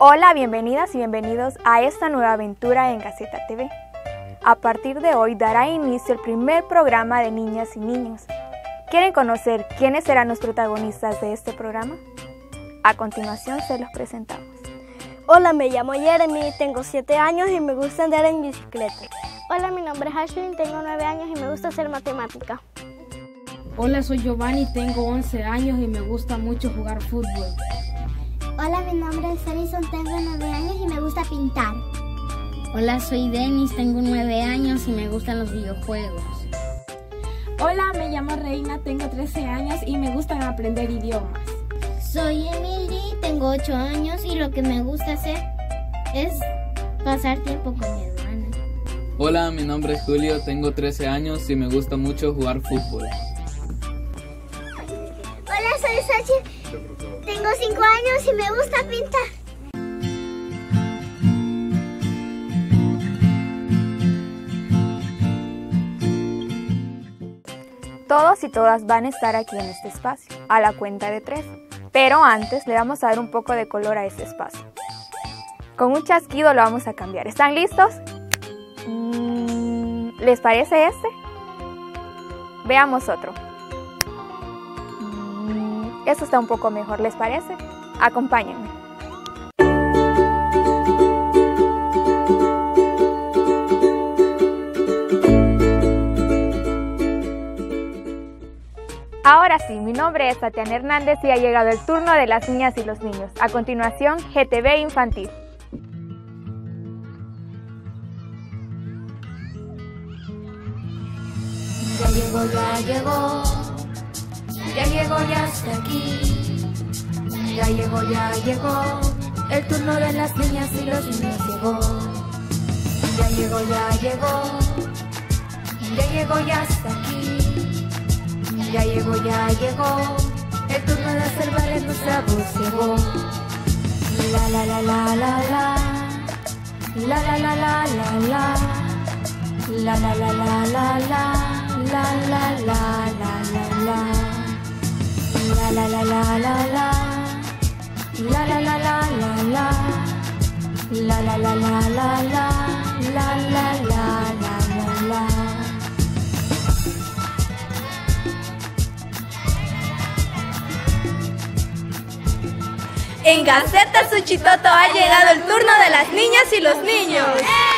Hola, bienvenidas y bienvenidos a esta nueva aventura en Gaceta TV. A partir de hoy dará inicio el primer programa de niñas y niños. ¿Quieren conocer quiénes serán los protagonistas de este programa? A continuación se los presentamos. Hola, me llamo Jeremy, tengo 7 años y me gusta andar en bicicleta. Hola, mi nombre es Ashley, tengo 9 años y me gusta hacer matemática. Hola, soy Giovanni, tengo 11 años y me gusta mucho jugar fútbol. Hola, mi nombre es Alison, tengo 9 años y me gusta pintar. Hola, soy Denis, tengo 9 años y me gustan los videojuegos. Hola, me llamo Reina, tengo 13 años y me gustan aprender idiomas. Soy Emily, tengo 8 años y lo que me gusta hacer es pasar tiempo con mi hermana. Hola, mi nombre es Julio, tengo 13 años y me gusta mucho jugar fútbol. Hola, soy Sachi, tengo 5 años y me gusta pintar. Todos y todas van a estar aquí en este espacio, a la cuenta de tres. Pero antes le vamos a dar un poco de color a este espacio. Con un chasquido lo vamos a cambiar. ¿Están listos? Mm, ¿Les parece este? Veamos otro. Esto está un poco mejor, ¿les parece? Acompáñenme. Ahora sí, mi nombre es Tatiana Hernández y ha llegado el turno de las niñas y los niños. A continuación, GTV Infantil. Ya llegó, ya llegó, ya llegó, ya está aquí. Ya llegó, ya llegó, el turno de las niñas y los niños llegó. Ya llegó, ya llegó, ya llegó, ya está aquí. Ya llegó, ya llegó, el turno de hacer valer nuestra voz llegó. La la la la la la, la la la la la la, la la la la la la. La la la la la la La la la la la la La la la la la la La la la la la la La la la la la la En Gaceta Suchitoto ha llegado el turno de las niñas y los niños. Suchitoto,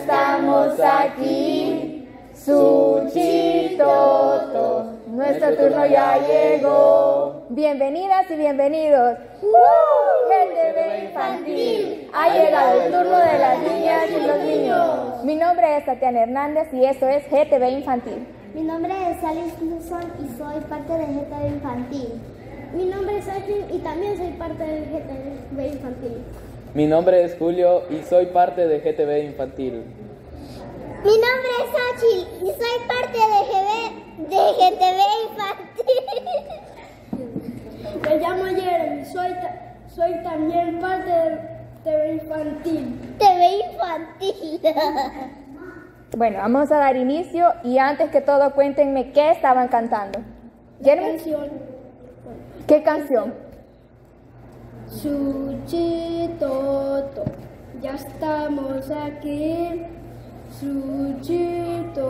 estamos aquí. Suchitoto, nuestro turno ya llegó. Bienvenidas y bienvenidos. GTV Infantil, ha llegado el turno de las niñas y los niños. Mi nombre es Tatiana Hernández y esto es GTV Infantil. Mi nombre es Alice Nilsson y soy parte de GTV Infantil. Mi nombre es Ashley y también soy parte del GTV Infantil. Mi nombre es Julio y soy parte de GTV Infantil. Mi nombre es Achil y soy parte de, GB, de GTV Infantil. Me llamo Jeremy, soy, soy también parte de TV Infantil. TV Infantil. Bueno, vamos a dar inicio y antes que todo cuéntenme qué estaban cantando. Jeremy. Canción. ¿Qué canción? Suchitoto, ya estamos aquí. Suchitoto,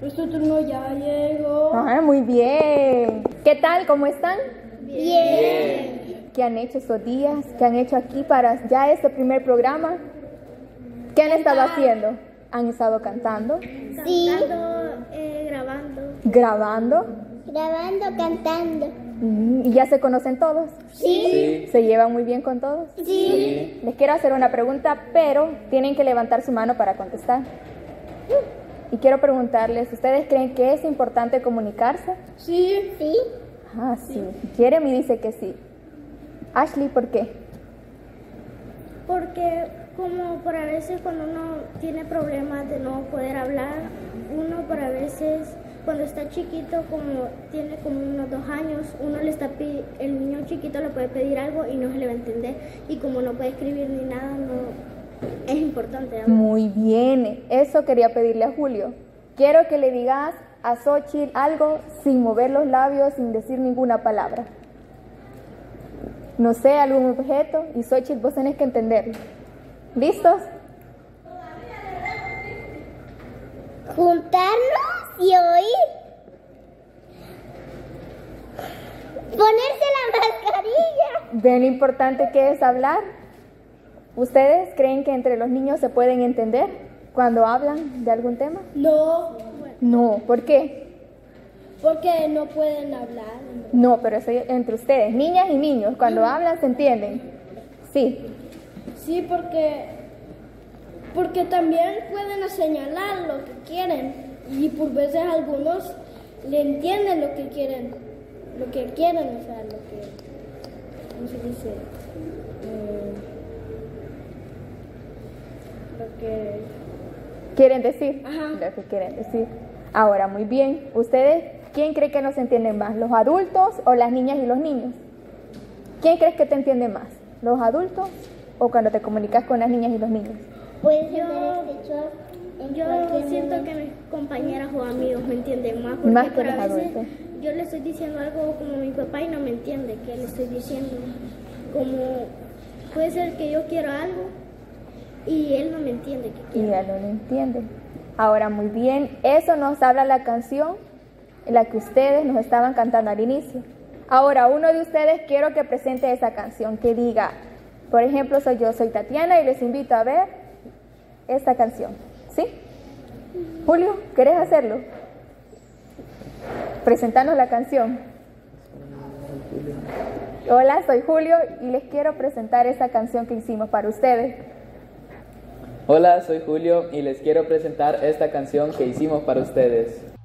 nuestro turno ya llegó. Ah, muy bien. ¿Qué tal? ¿Cómo están? Bien. ¿Qué han hecho estos días? ¿Qué han hecho aquí para ya este primer programa? ¿Qué han estado haciendo? ¿Han estado cantando? Sí. Cantando, eh, grabando. ¿Grabando? Grabando, cantando. ¿Y ya se conocen todos? Sí. Sí. ¿Se llevan muy bien con todos? Sí. Les quiero hacer una pregunta, pero tienen que levantar su mano para contestar. Y quiero preguntarles, ¿ustedes creen que es importante comunicarse? Sí. Sí. Ah, sí. Jeremy dice que sí. Ashley, ¿por qué? Porque como por a veces cuando uno tiene problemas de no poder hablar, uno por a veces cuando está chiquito, como tiene como unos dos años, uno le está el niño chiquito le puede pedir algo y no se le va a entender. Y como no puede escribir ni nada, no es importante. Muy bien, eso quería pedirle a Julio. Quiero que le digas a Xochitl algo sin mover los labios, sin decir ninguna palabra. No sé, algún objeto y Xochitl vos tenés que entenderlo. ¿Listos? Juntarnos y oír. Ponerse la mascarilla. ¿Ven lo importante que es hablar? ¿Ustedes creen que entre los niños se pueden entender cuando hablan de algún tema? No. No, ¿por qué? Porque no pueden hablar. No, pero eso entre ustedes, niñas y niños, cuando hablan se entienden. Sí. Sí, porque porque también pueden señalar lo que quieren y por veces algunos le entienden lo que quieren, lo que quieren, o sea, lo que, ¿cómo se dice? Eh, lo que quieren decir, lo que quieren decir. Ahora, muy bien, ¿ustedes quién cree que nos entienden más, los adultos o las niñas y los niños? ¿Quién crees que te entiende más, los adultos o cuando te comunicas con las niñas y los niños? Pues yo, yo que mis compañeras o amigos me entienden más. Porque más que los adultos. Yo le estoy diciendo algo como mi papá y no me entiende que le estoy diciendo. Como puede ser que yo quiero algo y él no me entiende que quiero. Y él no lo entiende. Ahora, muy bien, eso nos habla la canción en la que ustedes nos estaban cantando al inicio. Ahora, uno de ustedes quiero que presente esa canción, que diga, por ejemplo, soy yo, soy Tatiana y les invito a ver esta canción. ¿Sí? Julio, ¿querés hacerlo? Presentarnos la canción. Hola, soy Julio y les quiero presentar esta canción que hicimos para ustedes. Hola, soy Julio y les quiero presentar esta canción que hicimos para ustedes.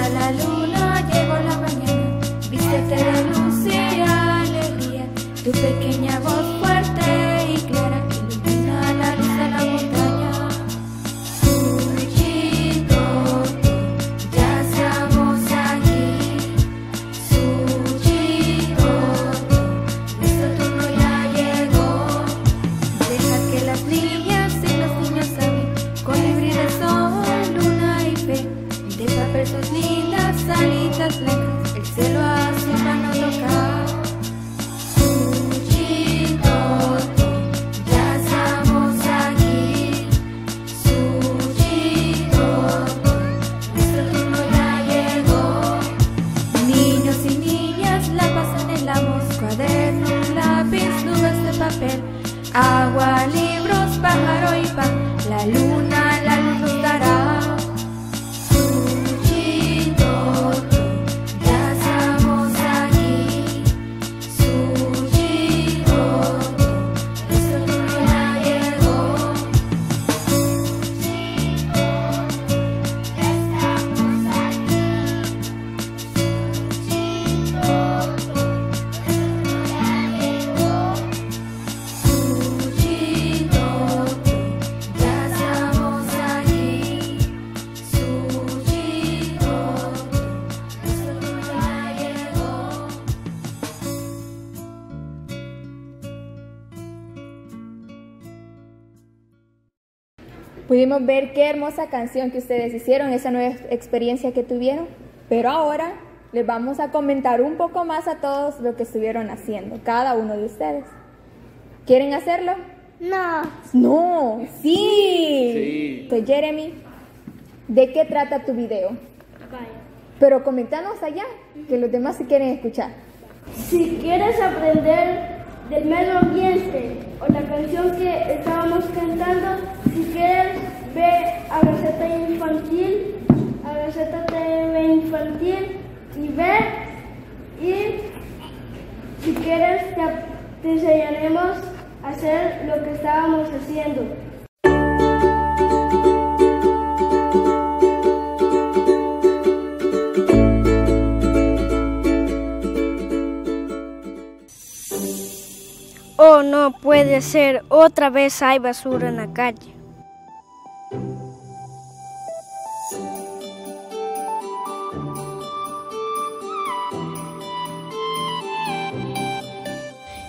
Hasta la luna llegó la mañana, vístete de luz y alegría, tu pequeña voz Pudimos ver qué hermosa canción que ustedes hicieron, esa nueva experiencia que tuvieron, pero ahora les vamos a comentar un poco más a todos lo que estuvieron haciendo, cada uno de ustedes. ¿Quieren hacerlo? No. No, sí. sí. Entonces, Jeremy, ¿de qué trata tu video? Vaya. Pero comentanos allá, que los demás se quieren escuchar. Si quieres aprender del medio ambiente o la canción que estábamos cantando, si quieres ve a Gaceta Infantil, a Gaceta TV Infantil y ve y si quieres te, te enseñaremos a hacer lo que estábamos haciendo. No puede ser. Otra vez hay basura en la calle.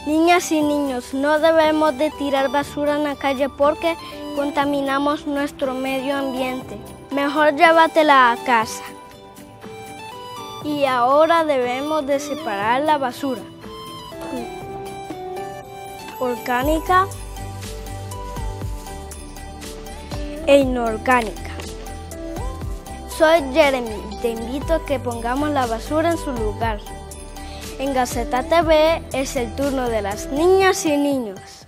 Niñas y niños, no debemos de tirar basura en la calle porque contaminamos nuestro medio ambiente. Mejor llévatela a casa. Y ahora debemos de separar la basura orgánica e inorgánica. Soy Jeremy te invito a que pongamos la basura en su lugar. En Gaceta TV es el turno de las niñas y niños.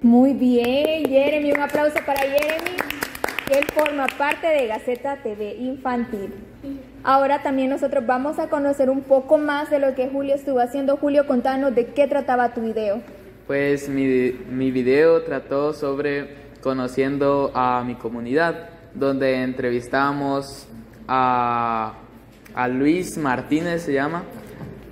Muy bien, Jeremy, un aplauso para Jeremy. Él forma parte de Gaceta TV Infantil. Ahora también nosotros vamos a conocer un poco más de lo que Julio estuvo haciendo. Julio, contanos de qué trataba tu video. Pues mi, mi video trató sobre conociendo a mi comunidad, donde entrevistamos a, a Luis Martínez, se llama.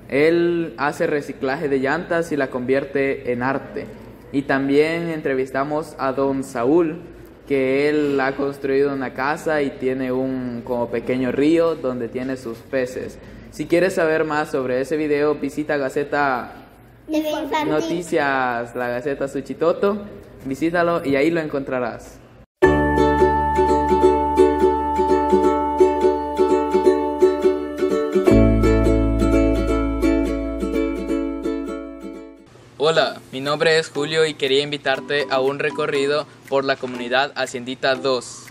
Él hace reciclaje de llantas y la convierte en arte. Y también entrevistamos a don Saúl, que él ha construido una casa y tiene un como pequeño río donde tiene sus peces. Si quieres saber más sobre ese video, visita Gaceta Noticias, la Gaceta Suchitoto, visítalo y ahí lo encontrarás. Mi nombre es Julio y quería invitarte a un recorrido por la comunidad Haciendita 2.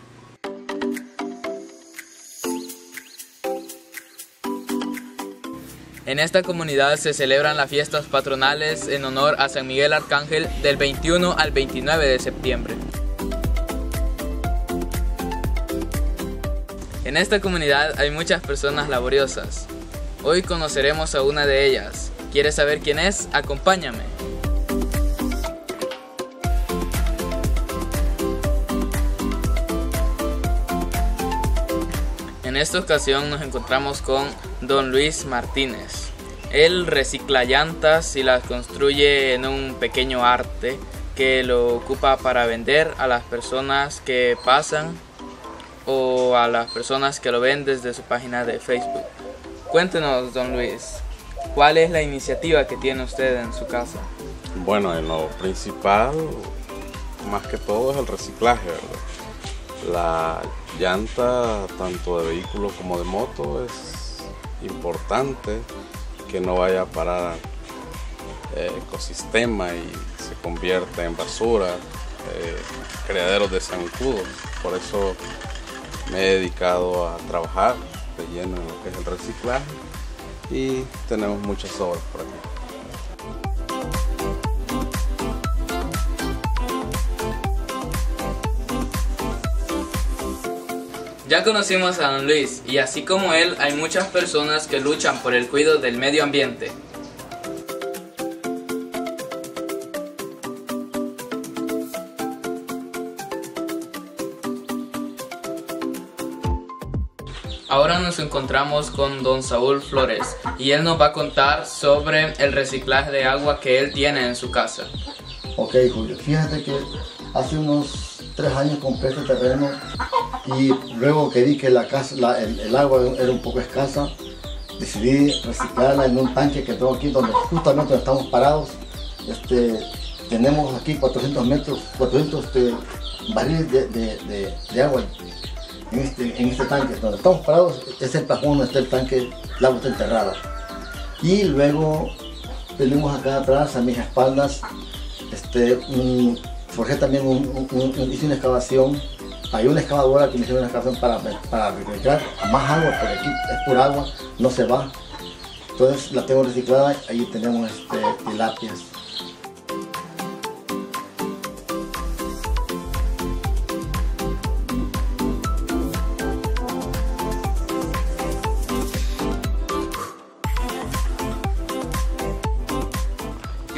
En esta comunidad se celebran las fiestas patronales en honor a San Miguel Arcángel del 21 al 29 de septiembre. En esta comunidad hay muchas personas laboriosas. Hoy conoceremos a una de ellas. ¿Quieres saber quién es? Acompáñame. Esta ocasión nos encontramos con don Luis Martínez. Él recicla llantas y las construye en un pequeño arte que lo ocupa para vender a las personas que pasan o a las personas que lo ven desde su página de Facebook. Cuéntenos, don Luis, ¿cuál es la iniciativa que tiene usted en su casa? Bueno, en lo principal, más que todo es el reciclaje, ¿verdad? La llanta, tanto de vehículo como de moto, es importante que no vaya a parar el ecosistema y se convierta en basura, eh, criaderos de zancudos. Por eso me he dedicado a trabajar de lleno en lo que es el reciclaje y tenemos muchas obras por aquí. Ya conocimos a don Luis y así como él hay muchas personas que luchan por el cuidado del medio ambiente. Ahora nos encontramos con don Saúl Flores y él nos va a contar sobre el reciclaje de agua que él tiene en su casa. Ok, Julio, fíjate que hace unos tres años compré este terreno y luego que vi que la casa, la, el, agua era un poco escasa, decidí reciclarla en un tanque que tengo aquí donde justamente estamos parados. Este, tenemos aquí 400 metros, 400 este, barriles de, de, agua en este, en este tanque. Donde estamos parados es el cajón donde está el tanque, el agua enterrada. Y luego tenemos acá atrás, a mis espaldas, este, un, forjé también un, hice una excavación. Hay una excavadora que me hizo una excavación para, para reciclar más agua, porque aquí es pura agua, no se va. Entonces la tengo reciclada, ahí tenemos este, tilapias.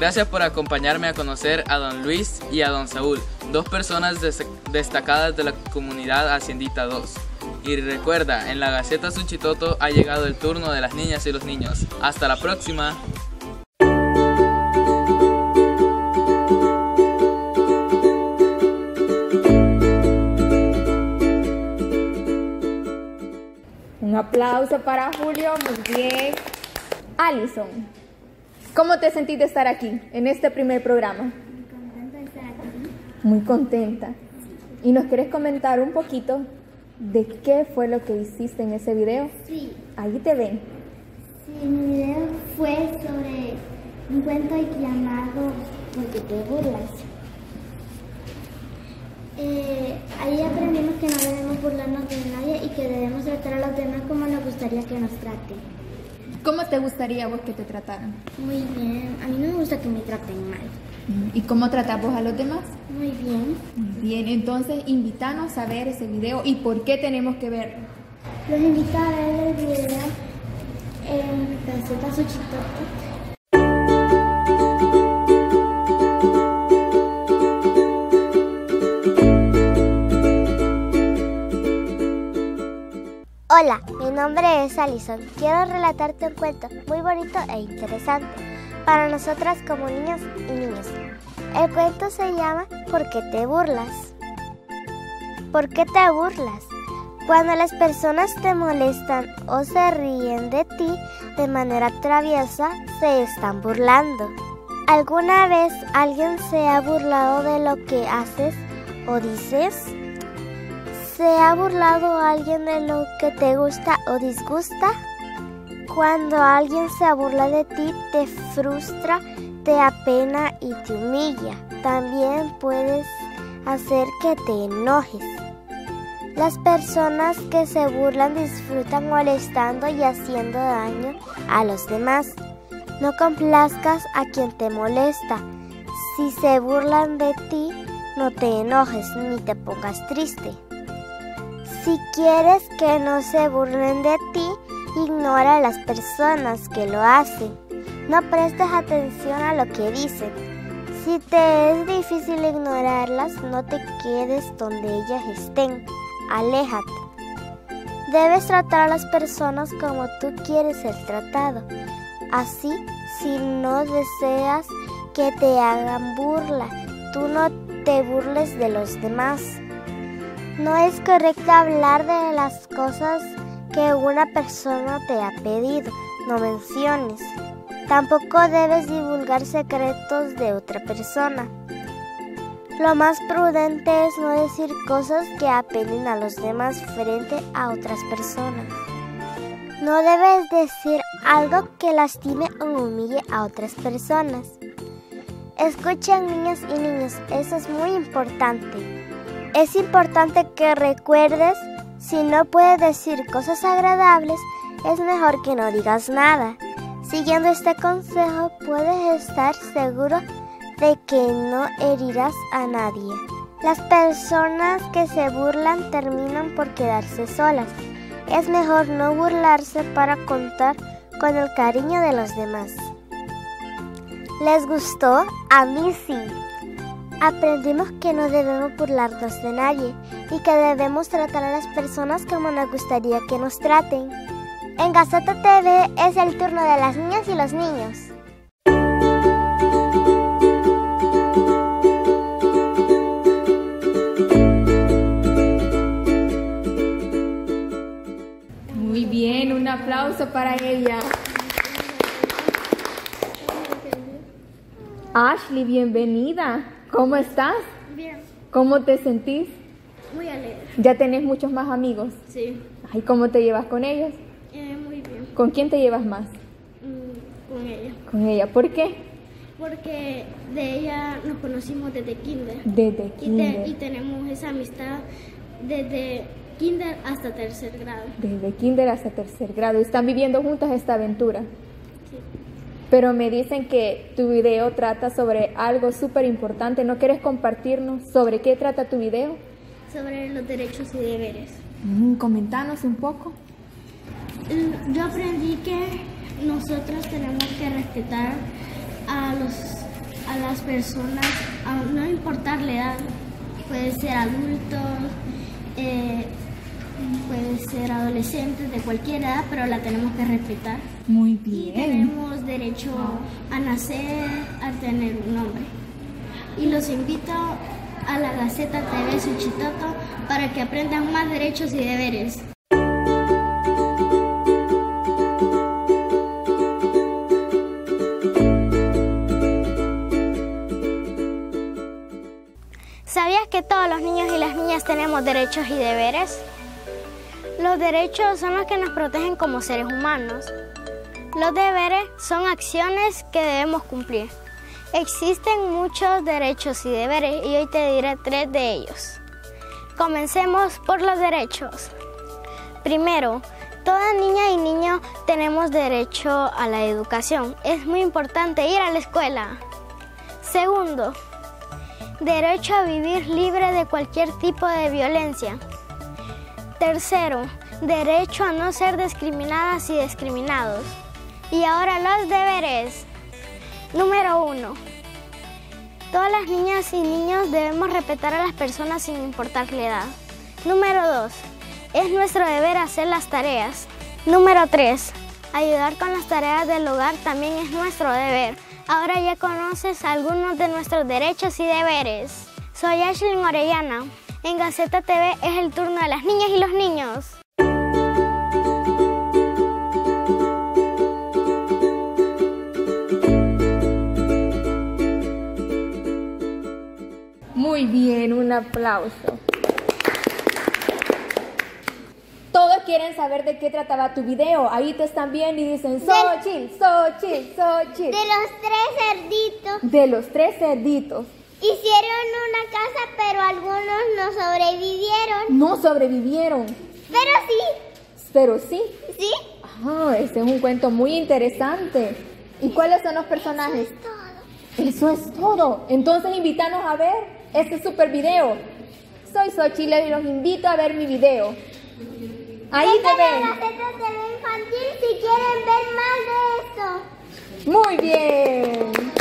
Gracias por acompañarme a conocer a don Luis y a don Saúl. dos personas destacadas de la comunidad Haciendita 2. Y recuerda, en la Gaceta Suchitoto ha llegado el turno de las niñas y los niños. Hasta la próxima. Un aplauso para Julio, muy bien. Alison, ¿cómo te sentís de estar aquí, en este primer programa? Muy contenta de estar aquí. Muy contenta. ¿Y nos quieres comentar un poquito de qué fue lo que hiciste en ese video? Sí. Ahí te ven. Sí, mi video fue sobre un cuento llamado Porque te burlas. Eh, ahí aprendimos que no debemos burlarnos de nadie y que debemos tratar a los demás como nos gustaría que nos traten. ¿Cómo te gustaría vos que te trataran? Muy bien. A mí no me gusta que me traten mal. ¿Y cómo tratas vos a los demás? Muy bien. Bien, entonces invítanos a ver ese video y por qué tenemos que verlo. Los invito a ver el video en Gaceta Suchitoto. Hola, nombre es Alison. Quiero relatarte un cuento muy bonito e interesante para nosotras como niños y niños. El cuento se llama ¿Por qué te burlas? ¿Por qué te burlas? Cuando las personas te molestan o se ríen de ti de manera traviesa, se están burlando. ¿Alguna vez alguien se ha burlado de lo que haces o dices? ¿Se ha burlado alguien de lo que te gusta o disgusta? Cuando alguien se burla de ti, te frustra, te apena y te humilla. También puedes hacer que te enojes. Las personas que se burlan disfrutan molestando y haciendo daño a los demás. No complazcas a quien te molesta. Si se burlan de ti, no te enojes ni te pongas triste. Si quieres que no se burlen de ti, ignora a las personas que lo hacen. No prestes atención a lo que dicen. Si te es difícil ignorarlas, no te quedes donde ellas estén. Aléjate. Debes tratar a las personas como tú quieres ser tratado. Así, si no deseas que te hagan burla, tú no te burles de los demás. No es correcto hablar de las cosas que una persona te ha pedido, no menciones. Tampoco debes divulgar secretos de otra persona. Lo más prudente es no decir cosas que apelen a los demás frente a otras personas. No debes decir algo que lastime o humille a otras personas. Escuchen niñas y niños, eso es muy importante. Es importante que recuerdes, si no puedes decir cosas agradables, es mejor que no digas nada. Siguiendo este consejo puedes estar seguro de que no herirás a nadie. Las personas que se burlan terminan por quedarse solas. Es mejor no burlarse para contar con el cariño de los demás. ¿Les gustó? A mí sí. Aprendimos que no debemos burlarnos de nadie y que debemos tratar a las personas como nos gustaría que nos traten. En Gaceta TV es el turno de las niñas y los niños. Muy bien, un aplauso para ella. Ashley, bienvenida. ¿Cómo estás? Bien. ¿Cómo te sentís? Muy alegre. ¿Ya tenés muchos más amigos? Sí. ¿Y cómo te llevas con ellos? Eh, muy bien. ¿Con quién te llevas más? Mm, con ella. Con ella. ¿Por qué? Porque de ella nos conocimos desde kinder. Desde Y, te- kinder. y tenemos esa amistad desde kinder hasta tercer grado. Desde kinder hasta tercer grado. Están viviendo juntas esta aventura. Pero me dicen que tu video trata sobre algo súper importante. ¿No quieres compartirnos sobre qué trata tu video? Sobre los derechos y deberes. Mm, comentanos un poco. Mm, Yo aprendí que nosotros tenemos que respetar a, los, a las personas, a no importar la edad, puede ser adultos, eh, puede ser adolescentes de cualquier edad, pero la tenemos que respetar. Muy bien. Y tenemos derecho a nacer, a tener un nombre. Y los invito a la Gaceta TV Suchitoto para que aprendan más derechos y deberes. ¿Sabías que todos los niños y las niñas tenemos derechos y deberes? Los derechos son los que nos protegen como seres humanos. Los deberes son acciones que debemos cumplir. Existen muchos derechos y deberes y hoy te diré tres de ellos. Comencemos por los derechos. Primero, toda niña y niño tenemos derecho a la educación. Es muy importante ir a la escuela. Segundo, derecho a vivir libre de cualquier tipo de violencia. Tercero, derecho a no ser discriminadas y discriminados. Y ahora los deberes. Número uno. Todas las niñas y niños debemos respetar a las personas sin importar la edad. Número dos. Es nuestro deber hacer las tareas. Número tres. Ayudar con las tareas del hogar también es nuestro deber. Ahora ya conoces algunos de nuestros derechos y deberes. Soy Ashley Orellana. En Gaceta TV es el turno de las niñas y los niños. Muy bien, un aplauso. Todos quieren saber de qué trataba tu video. Ahí te están viendo y dicen Xochitl, Xochitl, Xochitl. De los tres cerditos. De los tres cerditos. Hicieron una casa, pero algunos no sobrevivieron. No sobrevivieron. Pero sí. Pero sí. ¿Sí? Ah, este es un cuento muy interesante. ¿Y cuáles son los personajes? Eso es todo. Eso es todo. Entonces invítanos a ver este super video. Soy Xochitl y los invito a ver mi video. Ahí te ven. la TV infantil si quieren ver más de esto. Muy bien.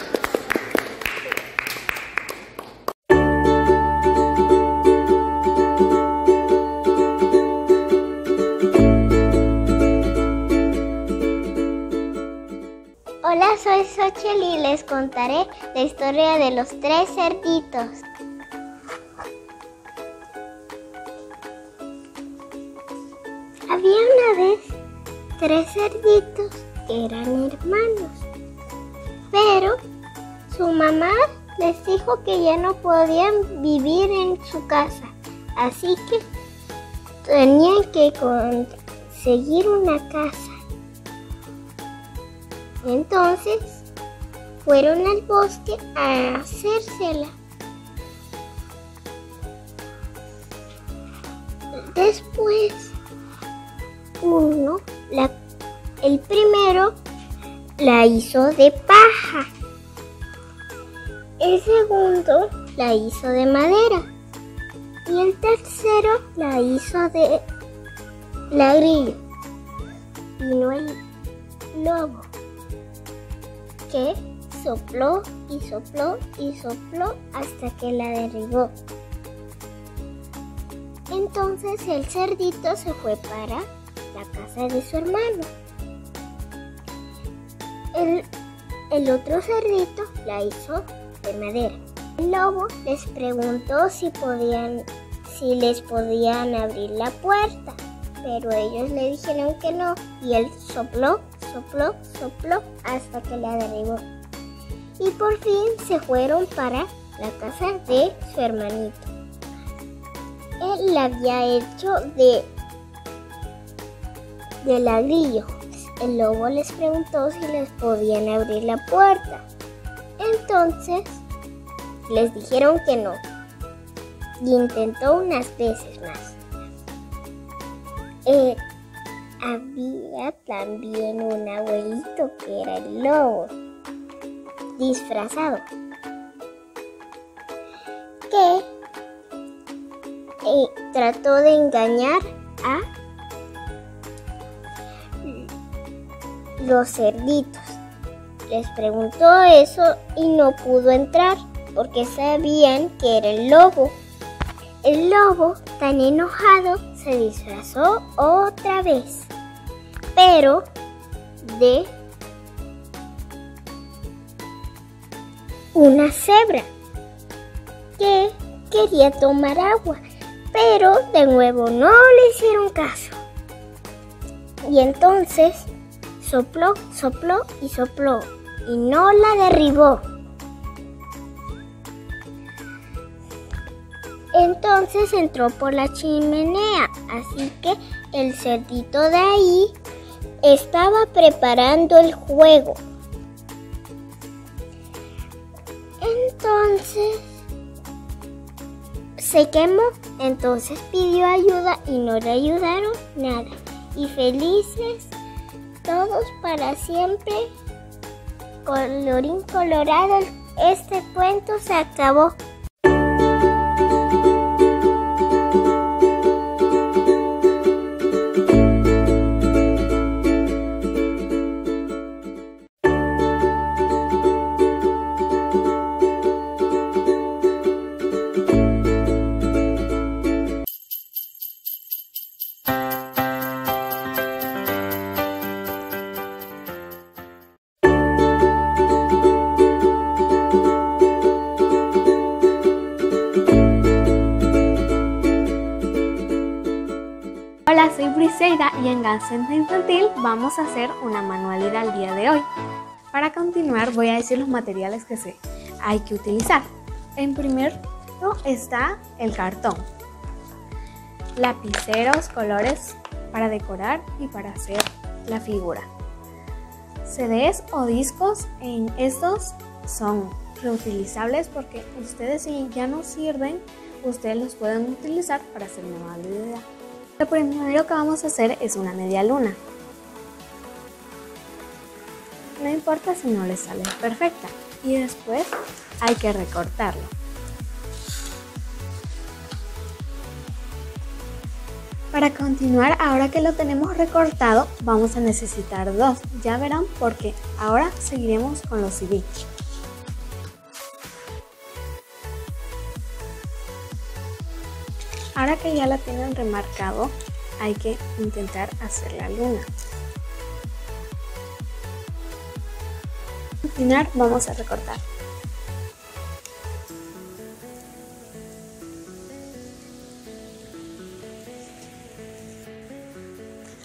Soy Xochitl y les contaré la historia de los tres cerditos. Había una vez tres cerditos que eran hermanos, pero su mamá les dijo que ya no podían vivir en su casa, así que tenían que conseguir una casa. Entonces fueron al bosque a hacérsela. Después, uno, el primero, la hizo de paja. El segundo la hizo de madera. Y el tercero la hizo de ladrillo. Vino el lobo que sopló y sopló y sopló hasta que la derribó. Entonces el cerdito se fue para la casa de su hermano. El, el otro cerdito la hizo de madera. El lobo les preguntó si podían, si les podían abrir la puerta, pero ellos le dijeron que no y él sopló, sopló, sopló hasta que la derribó. Y por fin se fueron para la casa de su hermanito. Él la había hecho de, de ladrillo. El lobo les preguntó si les podían abrir la puerta. Entonces les dijeron que no. Y intentó unas veces más. Eh, había también un abuelito que era el lobo, disfrazado, que eh, trató de engañar a los cerditos. Les preguntó eso y no pudo entrar porque sabían que era el lobo. El lobo, tan enojado, se disfrazó otra vez, pero de una cebra que quería tomar agua, pero de nuevo no le hicieron caso. Y entonces sopló, sopló y sopló y no la derribó. Entonces entró por la chimenea, así que el cerdito de ahí estaba preparando el juego. Entonces se quemó, entonces pidió ayuda y no le ayudaron nada. Y felices todos para siempre, colorín colorado, este cuento se acabó. Y en Gaceta Infantil vamos a hacer una manualidad el día de hoy. Para continuar voy a decir los materiales que se hay que utilizar. En primero está el cartón, lapiceros, colores para decorar y para hacer la figura. CDs o discos en estos son reutilizables porque ustedes si ya no sirven, ustedes los pueden utilizar para hacer manualidad. Lo primero que vamos a hacer es una media luna. No importa si no le sale perfecta. Y después hay que recortarlo. Para continuar, ahora que lo tenemos recortado, vamos a necesitar dos. Ya verán porque ahora seguiremos con los CD. Ahora que ya la tienen remarcado, hay que intentar hacer la luna. Para continuar, vamos a recortar.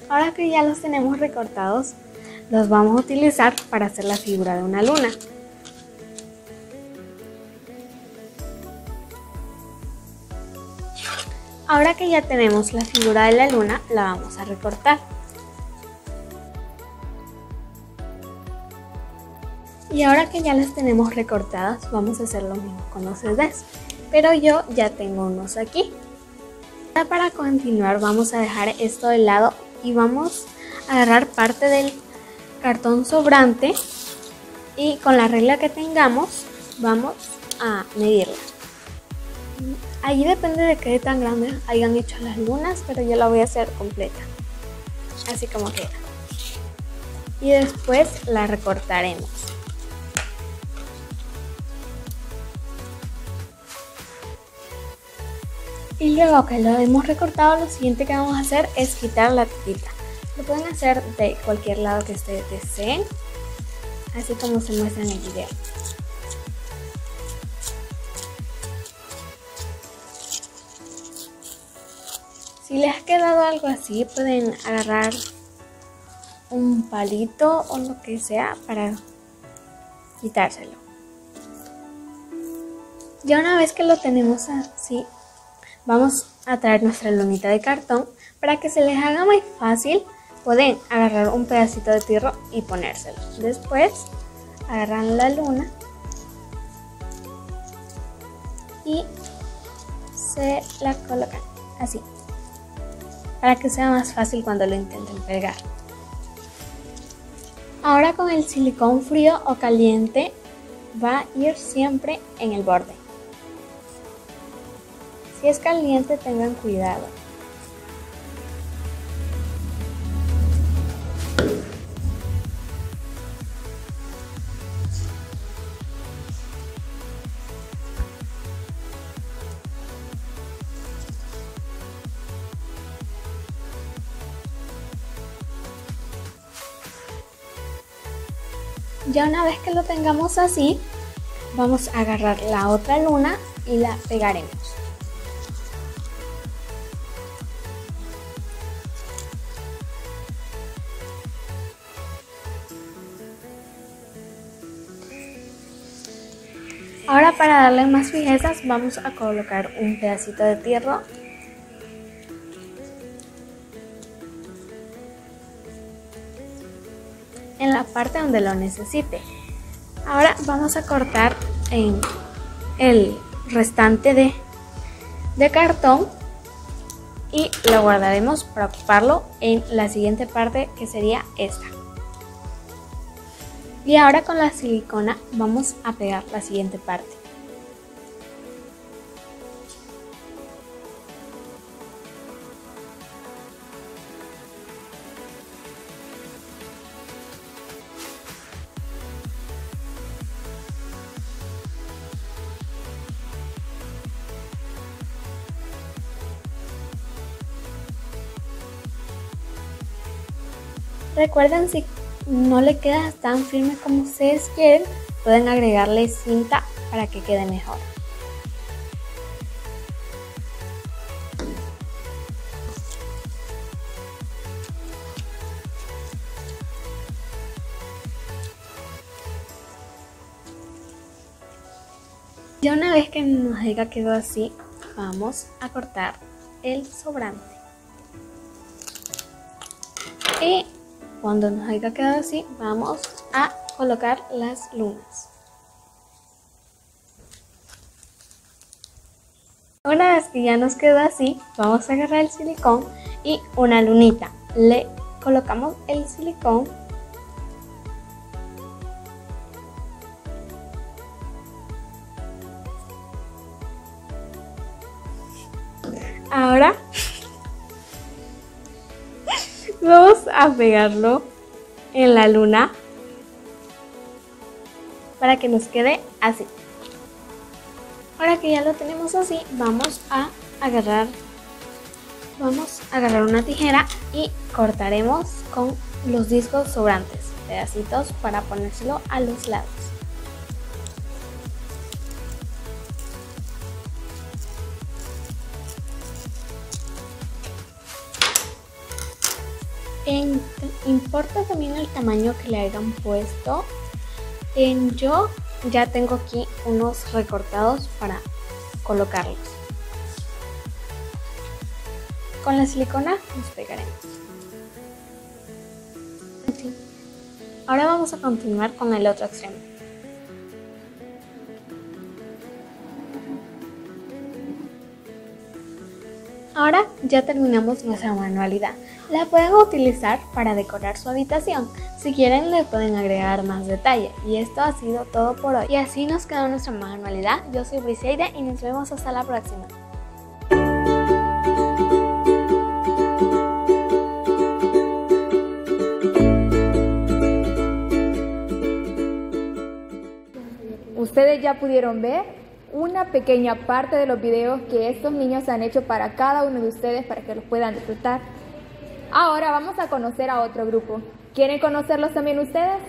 Ahora que ya los tenemos recortados, los vamos a utilizar para hacer la figura de una luna. Ahora que ya tenemos la figura de la luna, la vamos a recortar. Y ahora que ya las tenemos recortadas, vamos a hacer lo mismo con los CDs. Pero yo ya tengo unos aquí. Para continuar vamos a dejar esto de lado y vamos a agarrar parte del cartón sobrante y con la regla que tengamos vamos a medirla. Ahí depende de qué tan grande hayan hecho las lunas, pero yo la voy a hacer completa. Así como queda. Y después la recortaremos. Y luego que lo hemos recortado, lo siguiente que vamos a hacer es quitar la tapita. Lo pueden hacer de cualquier lado que ustedes deseen, así como se muestra en el video. Si les ha quedado algo así, pueden agarrar un palito o lo que sea para quitárselo. Ya una vez que lo tenemos así, vamos a traer nuestra lunita de cartón. Para que se les haga muy fácil, pueden agarrar un pedacito de tierra y ponérselo. Después, agarran la luna y se la colocan así para que sea más fácil cuando lo intenten pegar. Ahora con el silicón frío o caliente va a ir siempre en el borde. Si es caliente tengan cuidado. Tengamos así, vamos a agarrar la otra luna y la pegaremos. Ahora para darle más fijezas vamos a colocar un pedacito de tierra en la parte donde lo necesite. Ahora vamos a cortar en el restante de, de cartón y lo guardaremos para ocuparlo en la siguiente parte que sería esta. Y ahora con la silicona vamos a pegar la siguiente parte. Recuerden si no le queda tan firme como ustedes quieren, pueden agregarle cinta para que quede mejor. Ya una vez que nos diga quedó así, vamos a cortar el sobrante. Y cuando nos haya quedado así, vamos a colocar las lunas. Una vez que ya nos quedó así, vamos a agarrar el silicón y una lunita. Le colocamos el silicón Ahora Vamos a pegarlo en la luna para que nos quede así. Ahora que ya lo tenemos así, vamos a agarrar vamos a agarrar una tijera y cortaremos con los discos sobrantes, pedacitos para ponérselo a los lados. Importa también el tamaño que le hayan puesto. En yo ya tengo aquí unos recortados para colocarlos. Con la silicona nos pegaremos. Ahora vamos a continuar con el otro extremo. Ahora ya terminamos nuestra manualidad. La pueden utilizar para decorar su habitación. Si quieren le pueden agregar más detalle. Y esto ha sido todo por hoy. Y así nos quedó nuestra manualidad. Yo soy Briseida y nos vemos hasta la próxima. Ustedes ya pudieron ver una pequeña parte de los videos que estos niños han hecho para cada uno de ustedes para que los puedan disfrutar. Ahora vamos a conocer a otro grupo. ¿Quieren conocerlos también ustedes?